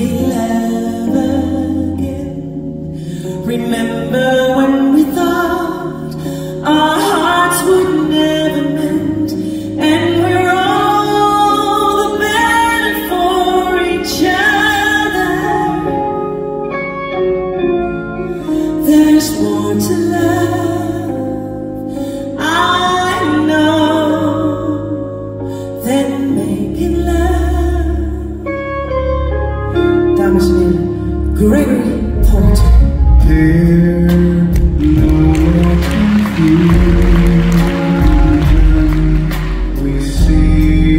we'll. Remember.